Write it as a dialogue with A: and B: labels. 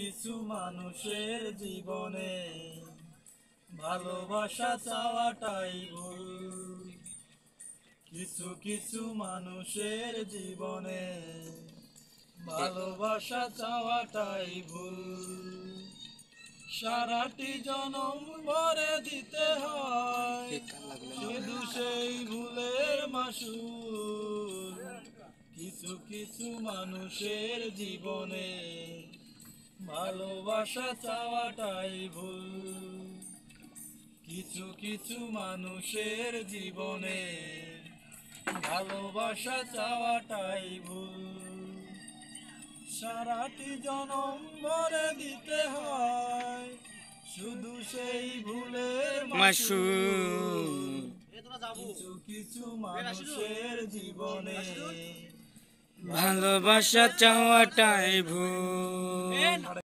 A: কিছু মানুষের জীবনে ভালোবাসা চাওয়াটাই ভুল। কিছু কিছু মানুষের জীবনে ভালোবাসা চাওয়াটাই ভুল। সারাটি জনম ভরে দিতে হয়, শুধু সেই ভুলের মাসুল। কিছু কিছু মানুষের জীবনে ভালোবাসা চাওয়াটাই ভুল। কিছু কিছু মানুষের জীবনে ভালোবাসা চাওয়াটাই ভুল। সারাটি জনম ভরে দিতে হয় শুধু সেই ভুলের মাসু কিছু কিছু মানুষের জীবনে
B: ভালোবাসা চাওয়াটাই ভুল।